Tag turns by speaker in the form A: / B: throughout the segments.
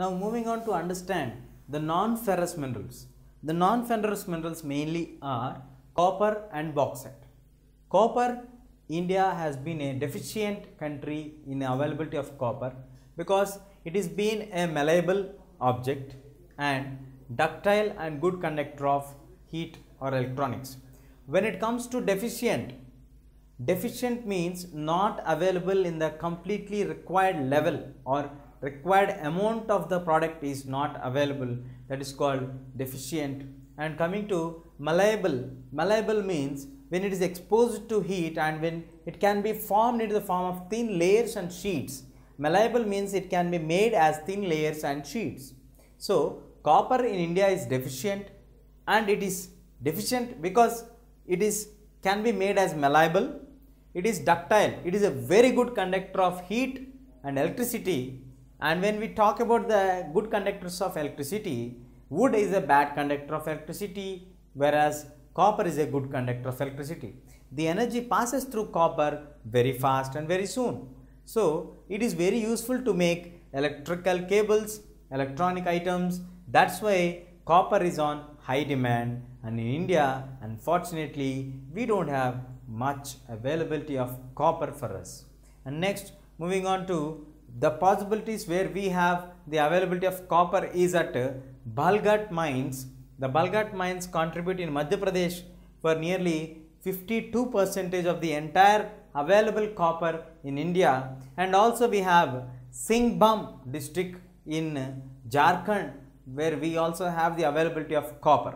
A: Now moving on to understand the non-ferrous minerals. The non-ferrous minerals mainly are copper and bauxite. Copper, India has been a deficient country in availability of copper because it is been a malleable object and ductile and good conductor of heat or electronics. When it comes to deficient, deficient means not available in the completely required level or required amount of the product is not available that is called deficient. And coming to malleable malleable means when it is exposed to heat and when it can be formed into the form of thin layers and sheets. Malleable means it can be made as thin layers and sheets. So copper in india is deficient and it is deficient because it is can be made as malleable. It is ductile. It is a very good conductor of heat and electricity and when we talk about the good conductors of electricity wood is a bad conductor of electricity whereas copper is a good conductor of electricity. The energy passes through copper very fast and very soon. So it is very useful to make electrical cables electronic items. That's why copper is on high demand. And in india unfortunately we don't have much availability of copper for us. And next moving on to the possibilities where we have the availability of copper is at Balaghat mines. The Balaghat mines contribute in Madhya Pradesh for nearly 52 percentage of the entire available copper in India and also we have Singhbhum district in Jharkhand where we also have the availability of copper.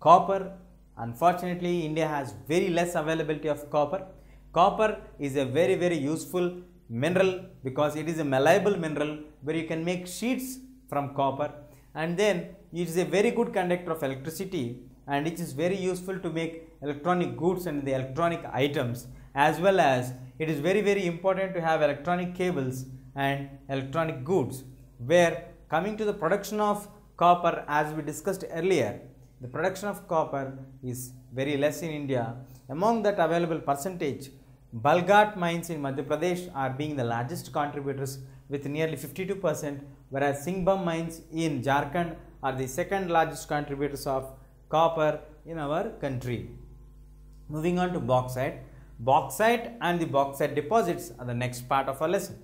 A: Copper unfortunately India has very less availability of copper. Copper is a very very useful mineral because it is a malleable mineral where you can make sheets from copper and then it is a very good conductor of electricity and it is very useful to make electronic goods and the electronic items as well as it is very very important to have electronic cables and electronic goods where coming to the production of copper as we discussed earlier the production of copper is very less in India. Among that available percentage Balaghat mines in Madhya Pradesh are being the largest contributors with nearly 52% whereas Singhbhum mines in Jharkhand are the second largest contributors of copper in our country. Moving on to bauxite. Bauxite and the bauxite deposits are the next part of our lesson.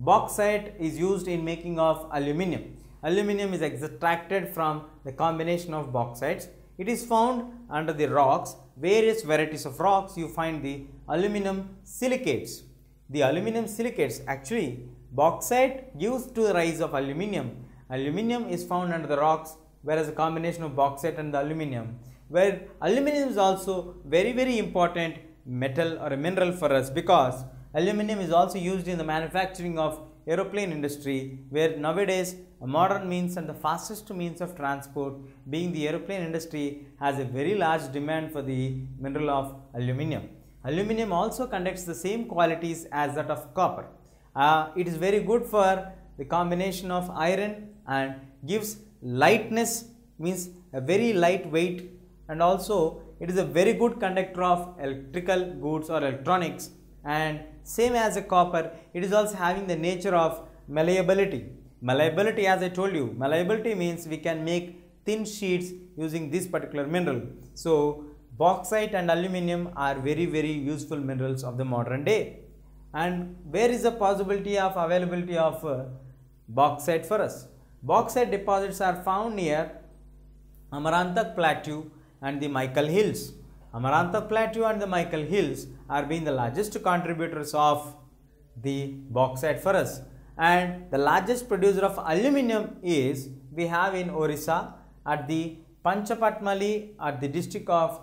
A: Bauxite is used in making of aluminium. Aluminium is extracted from the combination of bauxites. It is found under the rocks, various varieties of rocks you find the aluminum silicates. The aluminum silicates actually bauxite gives to the rise of aluminium. Aluminium is found under the rocks whereas a combination of bauxite and the aluminium where aluminium is also very very important metal or a mineral for us because aluminium is also used in the manufacturing of aeroplane industry where nowadays a modern means and the fastest means of transport being the aeroplane industry has a very large demand for the mineral of aluminium. Aluminium also conducts the same qualities as that of copper. Uh, it is very good for the combination of iron and gives lightness means a very light weight and also it is a very good conductor of electrical goods or electronics and same as a copper it is also having the nature of malleability. Malleability as I told you malleability means we can make thin sheets using this particular mineral. So bauxite and aluminium are very very useful minerals of the modern day and where is the possibility of availability of uh, bauxite for us bauxite deposits are found near Amarkantak plateau and the Maikal hills Amarkantak plateau and the Maikal hills are being the largest contributors of the bauxite for us and the largest producer of aluminium is we have in orissa at the Panchpatmali at the district of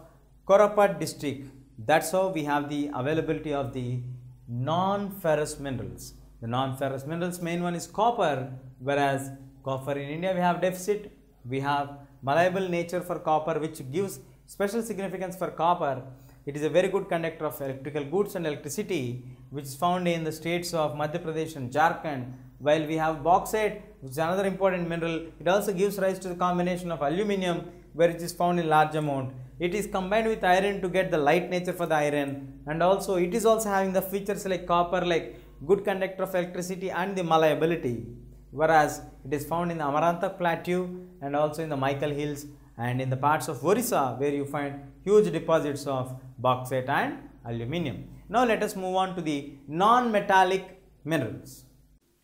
A: Koraput district. That's how we have the availability of the non-ferrous minerals. The non-ferrous minerals main one is copper whereas copper in India we have deficit. We have malleable nature for copper which gives special significance for copper. It is a very good conductor of electrical goods and electricity which is found in the states of Madhya Pradesh and Jharkhand while we have bauxite which is another important mineral. It also gives rise to the combination of aluminium where it is found in large amount it is combined with iron to get the light nature for the iron and also it is also having the features like copper like good conductor of electricity and the malleability whereas it is found in the Plateau and also in the Maikal Hills and in the parts of Orissa where you find huge deposits of bauxite and aluminium. Now let us move on to the non-metallic minerals.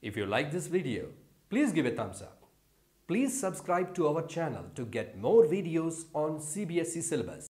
B: If you like this video, please give a thumbs up. Please subscribe to our channel to get more videos on CBSE syllabus.